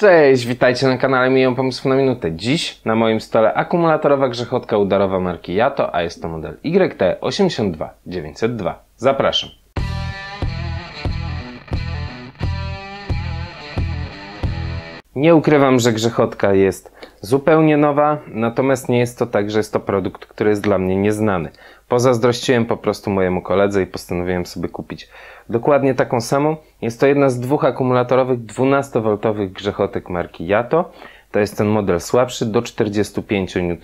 Cześć, witajcie na kanale Miją Pomysł na Minutę. Dziś na moim stole akumulatorowa grzechotka udarowa marki Yato, a jest to model YT82902. Zapraszam. Nie ukrywam, że grzechotka jest zupełnie nowa, natomiast nie jest to tak, że jest to produkt, który jest dla mnie nieznany. Pozazdrościłem po prostu mojemu koledze i postanowiłem sobie kupić dokładnie taką samą. Jest to jedna z dwóch akumulatorowych 12V grzechotek marki Yato. To jest ten model słabszy do 45 N.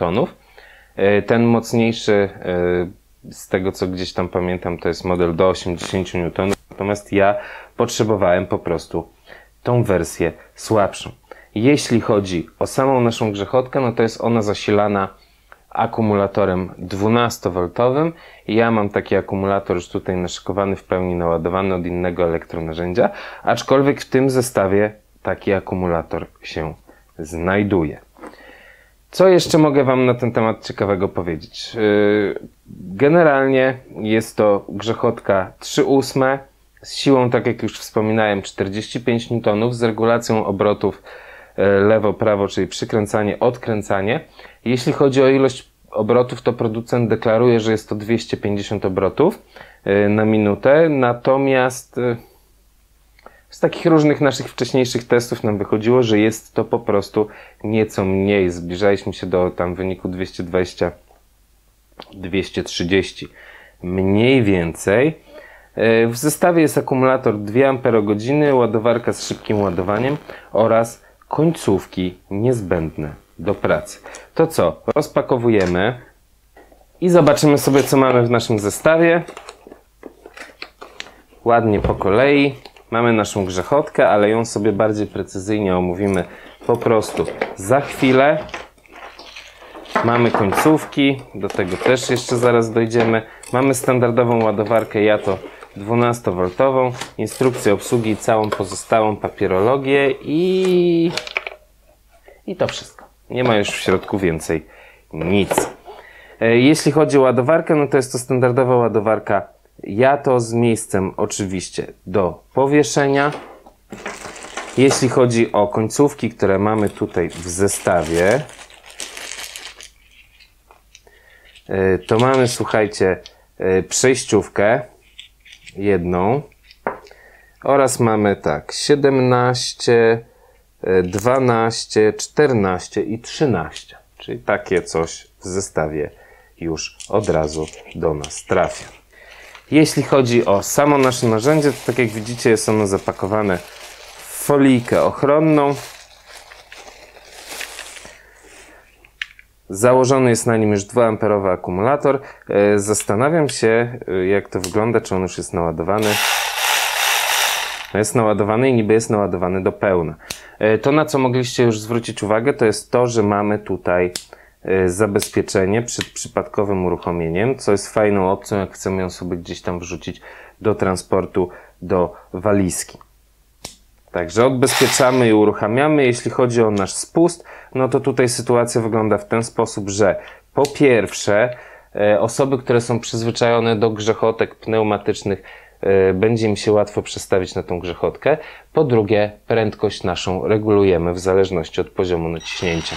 E, ten mocniejszy, e, z tego co gdzieś tam pamiętam, to jest model do 80 N. Natomiast ja potrzebowałem po prostu tą wersję słabszą. Jeśli chodzi o samą naszą grzechotkę, no to jest ona zasilana akumulatorem 12V. Ja mam taki akumulator już tutaj naszykowany, w pełni naładowany od innego elektronarzędzia, aczkolwiek w tym zestawie taki akumulator się znajduje. Co jeszcze mogę Wam na ten temat ciekawego powiedzieć? Yy, generalnie jest to grzechotka 3,8 z siłą, tak jak już wspominałem, 45 N, z regulacją obrotów e, lewo-prawo, czyli przykręcanie, odkręcanie. Jeśli chodzi o ilość obrotów, to producent deklaruje, że jest to 250 obrotów e, na minutę, natomiast e, z takich różnych naszych wcześniejszych testów nam wychodziło, że jest to po prostu nieco mniej. Zbliżaliśmy się do tam wyniku 220 230 mniej więcej. W zestawie jest akumulator 2 Ah, ładowarka z szybkim ładowaniem oraz końcówki niezbędne do pracy. To co? Rozpakowujemy i zobaczymy sobie co mamy w naszym zestawie. Ładnie po kolei. Mamy naszą grzechotkę, ale ją sobie bardziej precyzyjnie omówimy po prostu za chwilę. Mamy końcówki, do tego też jeszcze zaraz dojdziemy. Mamy standardową ładowarkę Jato 12V, instrukcję obsługi całą pozostałą papierologię i... i to wszystko. Nie ma już w środku więcej nic. E, jeśli chodzi o ładowarkę, no to jest to standardowa ładowarka Jato z miejscem oczywiście do powieszenia. Jeśli chodzi o końcówki, które mamy tutaj w zestawie, e, to mamy, słuchajcie, e, przejściówkę jedną. Oraz mamy tak 17, 12, 14 i 13. Czyli takie coś w zestawie już od razu do nas trafia. Jeśli chodzi o samo nasze narzędzie, to tak jak widzicie jest ono zapakowane w folijkę ochronną. Założony jest na nim już 2 amperowy akumulator. E, zastanawiam się, e, jak to wygląda, czy on już jest naładowany. No, jest naładowany i niby jest naładowany do pełna. E, to, na co mogliście już zwrócić uwagę, to jest to, że mamy tutaj zabezpieczenie przed przypadkowym uruchomieniem, co jest fajną opcją, jak chcemy ją sobie gdzieś tam wrzucić do transportu, do walizki. Także odbezpieczamy i uruchamiamy. Jeśli chodzi o nasz spust, no to tutaj sytuacja wygląda w ten sposób, że po pierwsze, e, osoby, które są przyzwyczajone do grzechotek pneumatycznych, e, będzie im się łatwo przestawić na tą grzechotkę. Po drugie, prędkość naszą regulujemy w zależności od poziomu naciśnięcia.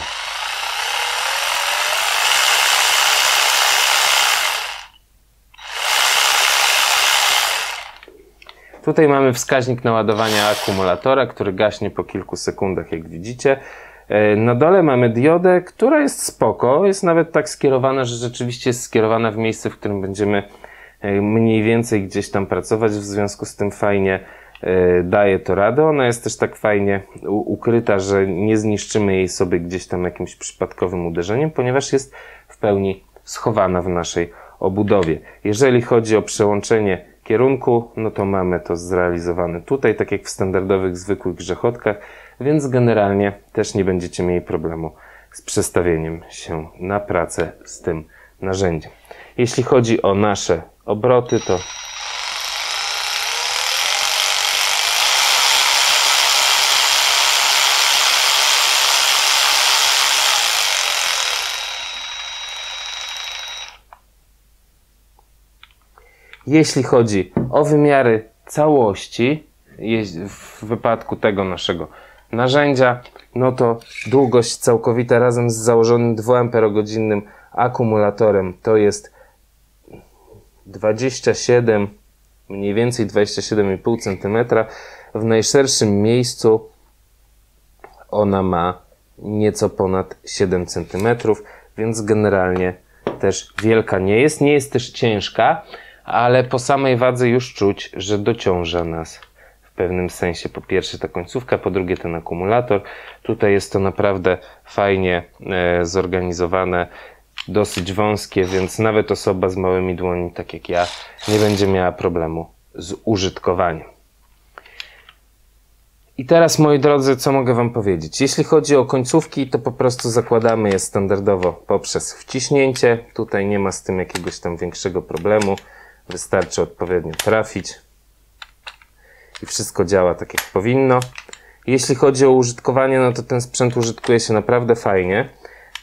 Tutaj mamy wskaźnik naładowania akumulatora, który gaśnie po kilku sekundach, jak widzicie. E, na dole mamy diodę, która jest spoko, jest nawet tak skierowana, że rzeczywiście jest skierowana w miejsce, w którym będziemy e, mniej więcej gdzieś tam pracować, w związku z tym fajnie e, daje to radę. Ona jest też tak fajnie ukryta, że nie zniszczymy jej sobie gdzieś tam jakimś przypadkowym uderzeniem, ponieważ jest w pełni schowana w naszej obudowie. Jeżeli chodzi o przełączenie kierunku, no to mamy to zrealizowane tutaj, tak jak w standardowych, zwykłych grzechotkach, więc generalnie też nie będziecie mieli problemu z przestawieniem się na pracę z tym narzędziem. Jeśli chodzi o nasze obroty, to Jeśli chodzi o wymiary całości, w wypadku tego naszego narzędzia, no to długość całkowita razem z założonym 2 Ah akumulatorem to jest 27, mniej więcej 27,5 cm. W najszerszym miejscu ona ma nieco ponad 7 cm, więc generalnie też wielka nie jest. Nie jest też ciężka, ale po samej wadze już czuć, że dociąża nas w pewnym sensie. Po pierwsze ta końcówka, po drugie ten akumulator. Tutaj jest to naprawdę fajnie e, zorganizowane, dosyć wąskie, więc nawet osoba z małymi dłoni, tak jak ja, nie będzie miała problemu z użytkowaniem. I teraz, moi drodzy, co mogę Wam powiedzieć? Jeśli chodzi o końcówki, to po prostu zakładamy je standardowo poprzez wciśnięcie. Tutaj nie ma z tym jakiegoś tam większego problemu. Wystarczy odpowiednio trafić i wszystko działa tak jak powinno. Jeśli chodzi o użytkowanie, no to ten sprzęt użytkuje się naprawdę fajnie.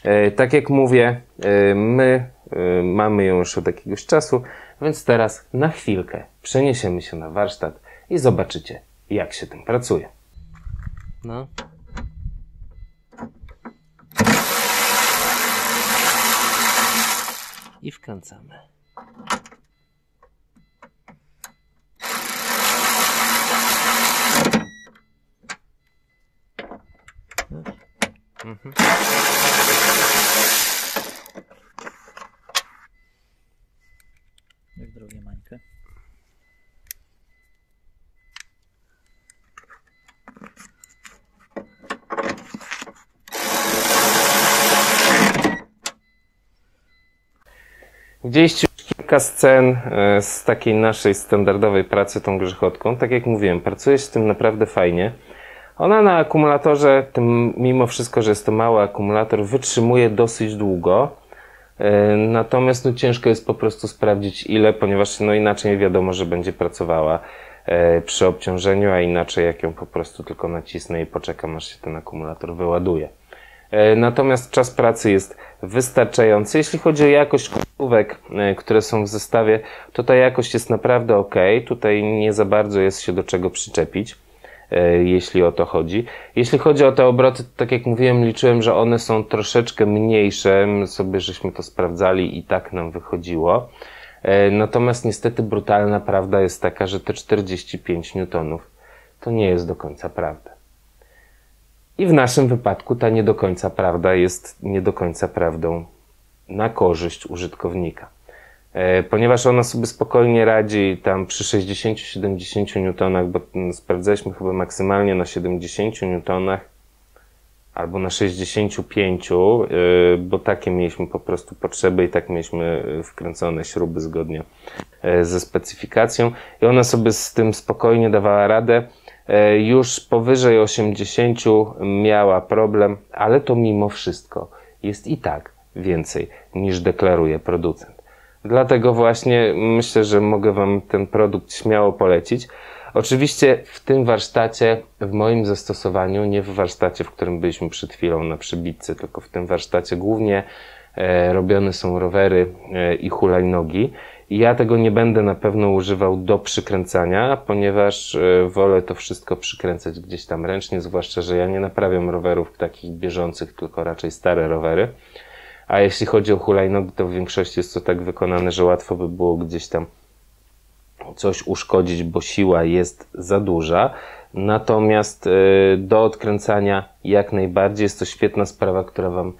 E, tak jak mówię, e, my e, mamy ją już od jakiegoś czasu, więc teraz na chwilkę przeniesiemy się na warsztat i zobaczycie, jak się tym pracuje. No. I wkręcamy. Mhm. Jak Mańkę. Już kilka scen e, z takiej naszej standardowej pracy tą grzechotką. Tak jak mówiłem, pracuje się z tym naprawdę fajnie. Ona na akumulatorze, tym, mimo wszystko, że jest to mały akumulator, wytrzymuje dosyć długo. E, Natomiast no, ciężko jest po prostu sprawdzić ile, ponieważ no, inaczej wiadomo, że będzie pracowała e, przy obciążeniu, a inaczej jak ją po prostu tylko nacisnę i poczekam aż się ten akumulator wyładuje. E, Natomiast czas pracy jest wystarczający. Jeśli chodzi o jakość końcówek, które są w zestawie, to ta jakość jest naprawdę ok. Tutaj nie za bardzo jest się do czego przyczepić, jeśli o to chodzi. Jeśli chodzi o te obroty, to tak jak mówiłem, liczyłem, że one są troszeczkę mniejsze. My sobie żeśmy to sprawdzali i tak nam wychodziło. E, Natomiast niestety brutalna prawda jest taka, że te 45 newtonów to nie jest do końca prawda. I w naszym wypadku ta nie do końca prawda jest nie do końca prawdą na korzyść użytkownika. E, Ponieważ ona sobie spokojnie radzi tam przy 60-70 newtonach, bo mm, sprawdzaliśmy chyba maksymalnie na 70 newtonach albo na 65, e, bo takie mieliśmy po prostu potrzeby i tak mieliśmy e, wkręcone śruby zgodnie ze specyfikacją i ona sobie z tym spokojnie dawała radę. Już powyżej 80 miała problem, ale to mimo wszystko jest i tak więcej niż deklaruje producent. Dlatego właśnie myślę, że mogę Wam ten produkt śmiało polecić. Oczywiście w tym warsztacie, w moim zastosowaniu, nie w warsztacie, w którym byliśmy przed chwilą na przybitce, tylko w tym warsztacie głównie e, robione są rowery e, i hulajnogi. I ja tego nie będę na pewno używał do przykręcania, ponieważ e, wolę to wszystko przykręcać gdzieś tam ręcznie, zwłaszcza, że ja nie naprawiam rowerów takich bieżących, tylko raczej stare rowery. A jeśli chodzi o hulajnogi, to w większości jest to tak wykonane, że łatwo by było gdzieś tam coś uszkodzić, bo siła jest za duża. Natomiast y, do odkręcania jak najbardziej jest to świetna sprawa, która Wam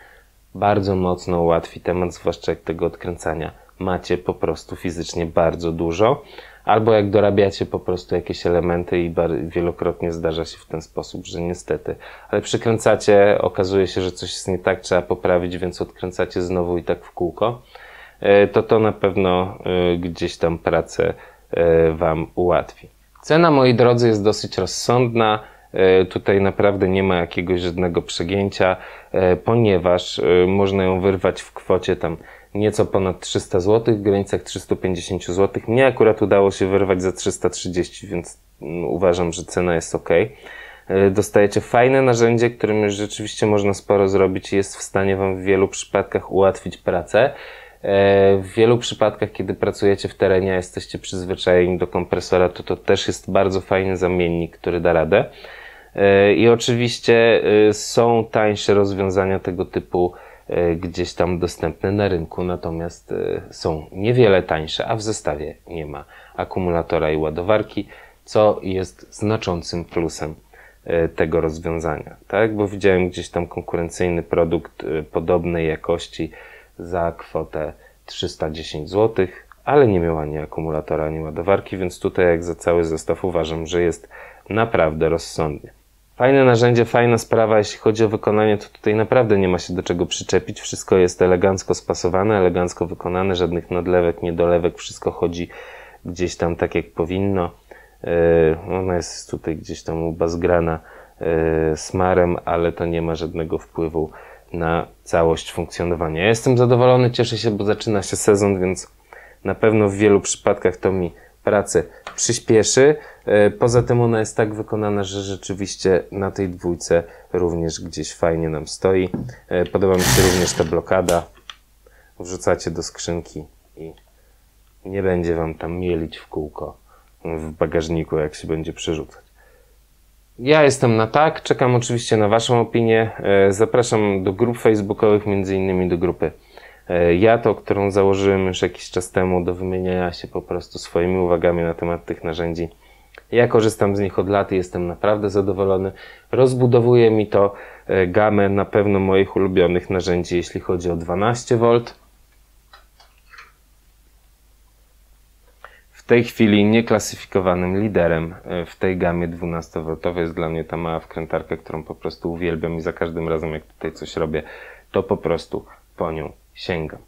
bardzo mocno ułatwi temat, zwłaszcza jak tego odkręcania macie po prostu fizycznie bardzo dużo, albo jak dorabiacie po prostu jakieś elementy i wielokrotnie zdarza się w ten sposób, że niestety, ale przykręcacie, okazuje się, że coś jest nie tak, trzeba poprawić, więc odkręcacie znowu i tak w kółko, e, to to na pewno e, gdzieś tam pracę e, Wam ułatwi. Cena, moi drodzy, jest dosyć rozsądna. Tutaj naprawdę nie ma jakiegoś żadnego przegięcia, ponieważ można ją wyrwać w kwocie tam nieco ponad 300 zł, w granicach 350 zł. Mnie akurat udało się wyrwać za 330, więc mm, uważam, że cena jest ok. Dostajecie fajne narzędzie, którym już rzeczywiście można sporo zrobić i jest w stanie Wam w wielu przypadkach ułatwić pracę. E, W wielu przypadkach, kiedy pracujecie w terenie, jesteście przyzwyczajeni do kompresora, to to też jest bardzo fajny zamiennik, który da radę. E, I oczywiście e, są tańsze rozwiązania tego typu e, gdzieś tam dostępne na rynku, natomiast są niewiele tańsze, a w zestawie nie ma akumulatora i ładowarki, co jest znaczącym plusem tego rozwiązania, tak? Bo widziałem gdzieś tam konkurencyjny produkt podobnej jakości za kwotę 310 zł, ale nie miał ani akumulatora, ani ładowarki, więc tutaj jak za cały zestaw uważam, że jest naprawdę rozsądnie. Fajne narzędzie, fajna sprawa, jeśli chodzi o wykonanie, to tutaj naprawdę nie ma się do czego przyczepić. Wszystko jest elegancko spasowane, elegancko wykonane, żadnych nadlewek, niedolewek, wszystko chodzi gdzieś tam tak jak powinno. Yy, ona jest tutaj gdzieś tam ubazgrana yy, smarem, ale to nie ma żadnego wpływu na całość funkcjonowania. Ja jestem zadowolony, cieszę się, bo zaczyna się sezon, więc na pewno w wielu przypadkach to mi pracę przyspieszy. E, poza tym ona jest tak wykonana, że rzeczywiście na tej dwójce również gdzieś fajnie nam stoi. E, podoba mi się również ta blokada. Wrzucacie do skrzynki i nie będzie Wam tam mielić w kółko w bagażniku, jak się będzie przerzucać. Ja jestem na tak, czekam oczywiście na Waszą opinię. E, zapraszam do grup facebookowych, między innymi do grupy E, ja to, którą założyłem już jakiś czas temu do wymieniania się po prostu swoimi uwagami na temat tych narzędzi. Ja korzystam z nich od lat i jestem naprawdę zadowolony. Rozbudowuje mi to e, gamę na pewno moich ulubionych narzędzi, jeśli chodzi o 12V. W tej chwili nieklasyfikowanym liderem e, w tej gamie 12V jest dla mnie ta mała wkrętarka, którą po prostu uwielbiam i za każdym razem jak tutaj coś robię, to po prostu po nią sięgam.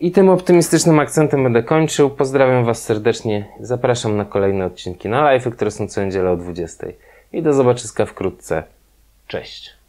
I tym optymistycznym akcentem będę kończył. Pozdrawiam Was serdecznie. Zapraszam na kolejne odcinki na live, które są co niedzielę o 20. I do zobaczyska wkrótce. Cześć.